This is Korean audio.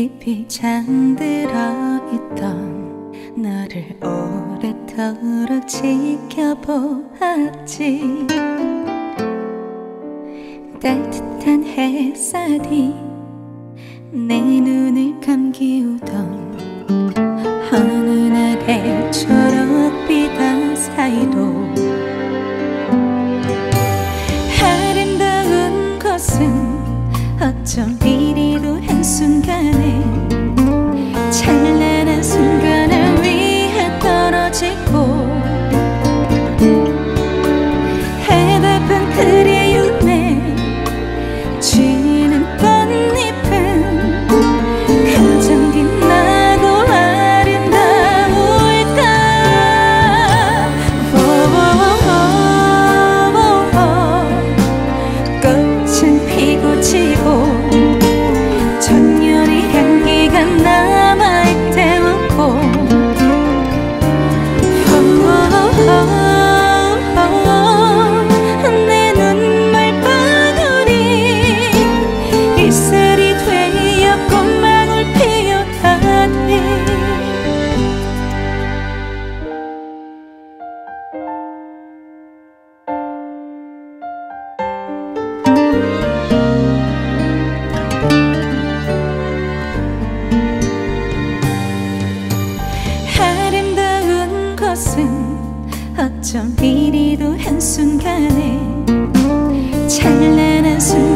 깊이 잠들어 있던 너를 오랫동안 서로 지켜보았지. 따뜻한 햇살이 내 눈을 감기우던 어느 날의 초록빛 사이로 아름다운 것은 어쩜 이리도 한순간에 magical 어쩜 이리도 한순간에 찬란한 순간